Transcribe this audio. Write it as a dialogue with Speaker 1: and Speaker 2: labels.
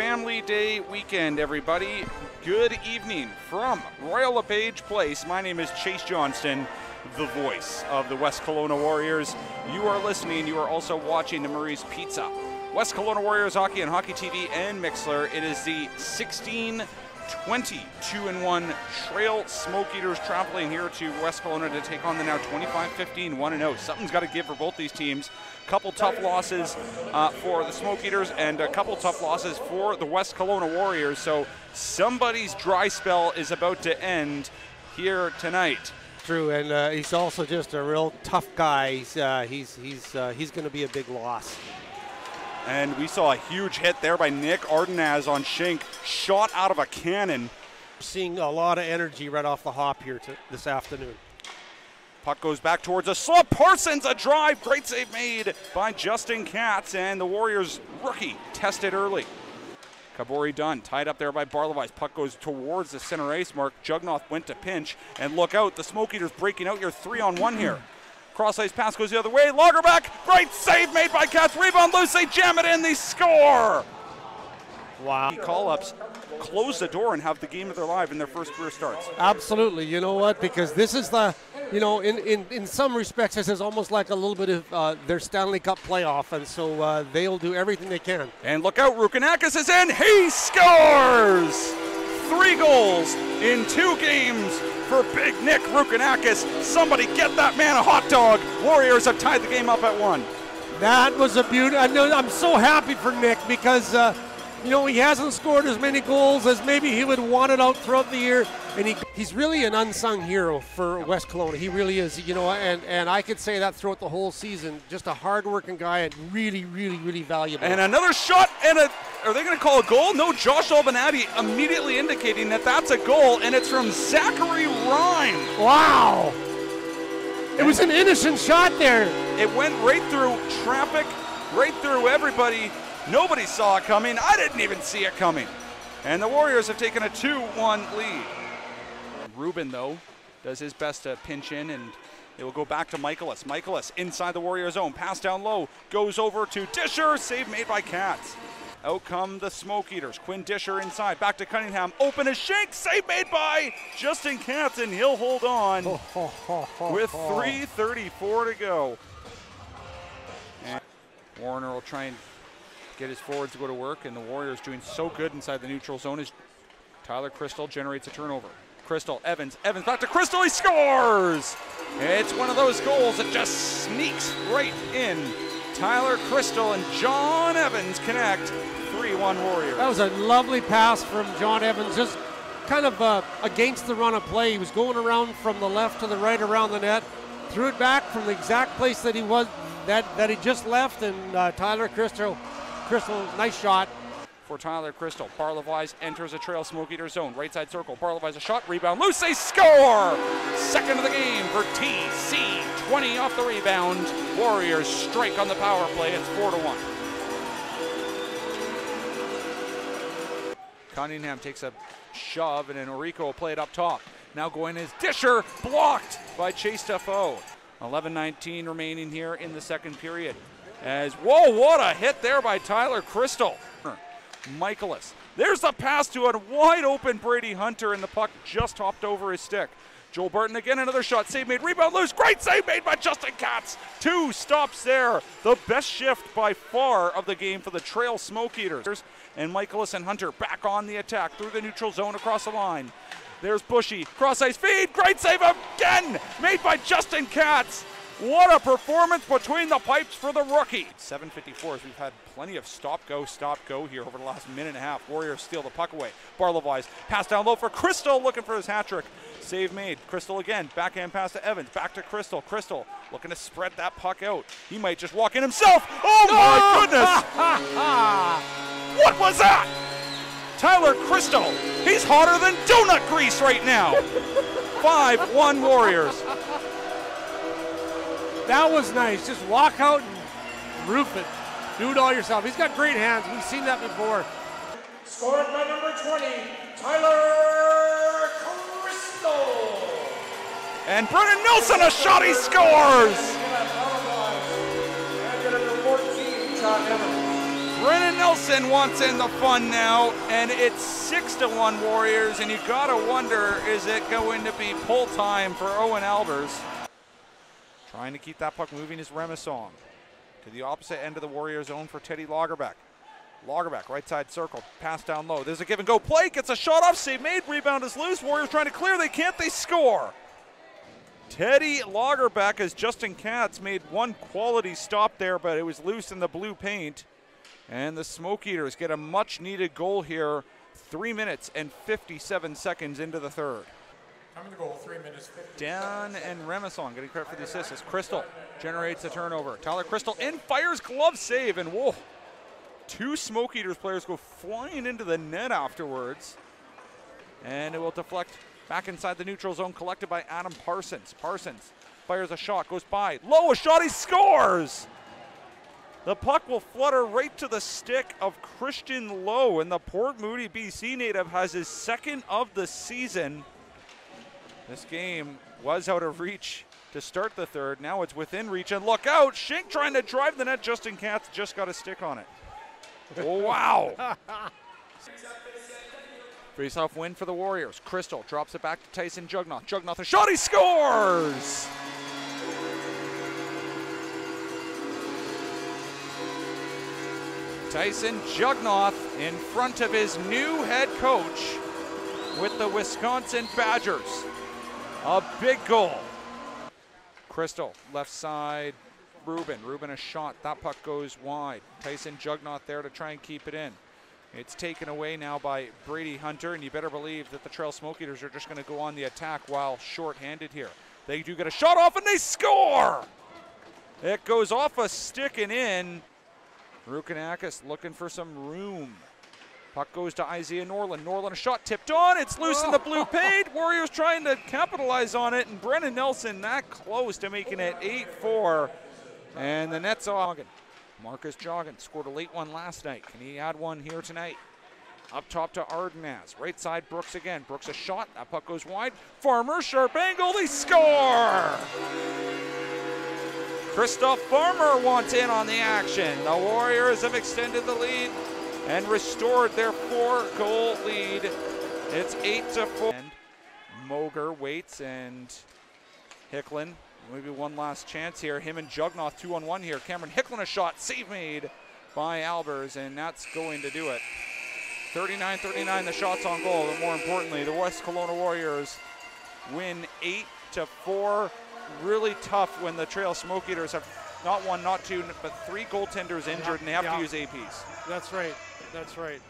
Speaker 1: Family Day weekend, everybody. Good evening from Royal LePage Place. My name is Chase Johnston, the voice of the West Kelowna Warriors. You are listening, you are also watching the Murray's Pizza. West Kelowna Warriors Hockey and Hockey TV and Mixlr. It is the 16 20 2 and 1 Trail Smoke Eaters traveling here to West Kelowna to take on the now 25 15 1 0. Something's got to give for both these teams. Couple tough losses uh, for the Smoke Eaters and a couple tough losses for the West Kelowna Warriors. So somebody's dry spell is about to end here tonight.
Speaker 2: True, and uh, he's also just a real tough guy. He's uh, he's he's uh, he's going to be a big loss.
Speaker 1: And we saw a huge hit there by Nick Ardenaz on Shink, shot out of a cannon.
Speaker 2: Seeing a lot of energy right off the hop here to, this afternoon.
Speaker 1: Puck goes back towards a slip. Parsons a drive. Great save made by Justin Katz. And the Warriors rookie tested early. Kabori done. Tied up there by Barlevice. Puck goes towards the center ice mark. Jugnauth went to pinch. And look out. The Smoke Eaters breaking out here three on one here. Cross ice pass goes the other way. Lagerback. Great save made by Katz. Rebound loose. They jam it in. They score.
Speaker 2: Wow.
Speaker 1: Call ups close the door and have the game of their life in their first career starts.
Speaker 2: Absolutely. You know what? Because this is the, you know, in, in, in some respects, this is almost like a little bit of uh, their Stanley Cup playoff. And so uh, they'll do everything they can.
Speaker 1: And look out. Rukanakis is in. He scores! Three goals in two games for Big Nick Rukanakis. Somebody get that man a hot dog. Warriors have tied the game up at one.
Speaker 2: That was a beauty. I know, I'm so happy for Nick because, uh, you know, he hasn't scored as many goals as maybe he would want it out throughout the year. And he, he's really an unsung hero for West Kelowna. He really is, you know, and, and I could say that throughout the whole season. Just a hardworking guy and really, really, really valuable.
Speaker 1: And another shot and a. Are they going to call a goal? No, Josh Albanati immediately indicating that that's a goal, and it's from Zachary Rhyme.
Speaker 2: Wow! It was an innocent shot there.
Speaker 1: It went right through traffic, right through everybody. Nobody saw it coming. I didn't even see it coming. And the Warriors have taken a 2 1 lead. Ruben, though, does his best to pinch in and it will go back to Michaelis. Michaelis inside the Warrior zone. Pass down low. Goes over to Disher. Save made by Katz. Out come the Smoke Eaters. Quinn Disher inside. Back to Cunningham. Open a shank. Save made by Justin Katz, and he'll hold on with 3.34 to go. And Warner will try and get his forwards to go to work, and the Warriors doing so good inside the neutral zone as Tyler Crystal generates a turnover. Crystal, Evans, Evans back to Crystal, he scores! It's one of those goals that just sneaks right in. Tyler Crystal and John Evans connect. 3 1 Warriors.
Speaker 2: That was a lovely pass from John Evans, just kind of uh, against the run of play. He was going around from the left to the right around the net, threw it back from the exact place that he was that, that he just left, and uh, Tyler Crystal, Crystal, nice shot.
Speaker 1: For Tyler Crystal, Barlevise enters a trail smoke eater zone. Right side circle. Barlevise a shot, rebound, loose, score! Second of the game for TC. 20 off the rebound. Warriors strike on the power play. It's 4 to 1. Cunningham takes a shove, and then Orico will play it up top. Now going is Disher, blocked by Chase Defoe. 11-19 remaining here in the second period. As whoa, what a hit there by Tyler Crystal. Michaelis. There's the pass to a wide open Brady Hunter, and the puck just hopped over his stick. Joel Burton again, another shot, save made, rebound loose, great save made by Justin Katz. Two stops there. The best shift by far of the game for the Trail Smoke Eaters. And Michaelis and Hunter back on the attack through the neutral zone across the line. There's Bushy, cross ice feed, great save again, made by Justin Katz. What a performance between the pipes for the rookie. 754 as we've had plenty of stop go, stop go here over the last minute and a half. Warriors steal the puck away. Barlevise pass down low for Crystal looking for his hat trick. Save made. Crystal again. Backhand pass to Evans. Back to Crystal. Crystal looking to spread that puck out. He might just walk in himself. Oh my ah! goodness! what was that? Tyler Crystal. He's hotter than donut grease right now. 5 1 Warriors.
Speaker 2: That was nice. Just walk out and roof it. Do it all yourself. He's got great hands. We've seen that before.
Speaker 3: Scored by number 20, Tyler Crystal.
Speaker 1: And Brennan Nelson, a shot, he scores!
Speaker 3: And number 14, John Evans.
Speaker 1: Brennan Nelson wants in the fun now, and it's six to one Warriors. And you gotta wonder, is it going to be pull time for Owen Albers? Trying to keep that puck moving is Remisong to the opposite end of the Warrior zone for Teddy Lagerbeck. Lagerbeck, right side circle, pass down low. There's a give and go play, gets a shot off, save made, rebound is loose. Warriors trying to clear, they can't, they score. Teddy Lagerbeck as Justin Katz made one quality stop there, but it was loose in the blue paint. And the Smoke Eaters get a much needed goal here, three minutes and 57 seconds into the third.
Speaker 3: Coming to goal, three minutes, 50
Speaker 1: Dan and Remisson getting credit for the assist as Crystal generates a turnover. Tyler Crystal in, fires glove save, and whoa, two Smoke Eaters players go flying into the net afterwards. And it will deflect back inside the neutral zone, collected by Adam Parsons. Parsons fires a shot, goes by. Low, a shot, he scores! The puck will flutter right to the stick of Christian Lowe, and the Port Moody BC native has his second of the season. This game was out of reach to start the third. Now it's within reach, and look out! Shink trying to drive the net. Justin Katz just got a stick on it. wow! Face-off win for the Warriors. Crystal drops it back to Tyson Jugnauth. Jugnauth a shot, he scores! Tyson Jugnauth in front of his new head coach with the Wisconsin Badgers. A big goal. Crystal, left side, Ruben. Ruben a shot. That puck goes wide. Tyson Jugnauth there to try and keep it in. It's taken away now by Brady Hunter, and you better believe that the Trail Smoke Eaters are just going to go on the attack while short-handed here. They do get a shot off, and they score! It goes off a stick and in. Rukanakis looking for some room. Puck goes to Isaiah Norland. Norland a shot tipped on. It's loose in the blue oh. paint. Warriors trying to capitalize on it, and Brennan Nelson that close to making it 8-4. And the net's Joggin. Marcus Joggin scored a late one last night. Can he add one here tonight? Up top to Ardenaz. Right side, Brooks again. Brooks a shot. That puck goes wide. Farmer, sharp angle. They score! Christoph Farmer wants in on the action. The Warriors have extended the lead and restored their four goal lead. It's 8 to 4. And Moger waits and Hicklin Maybe one last chance here. Him and Jugnauth two on one here. Cameron Hicklin a shot, save made by Albers, and that's going to do it. 39-39 the shots on goal, but more importantly, the West Kelowna Warriors win eight to four. Really tough when the Trail Smoke Eaters have not one, not two, but three goaltenders injured, and they have
Speaker 2: yeah.
Speaker 1: to use APs.
Speaker 2: That's right. That's right.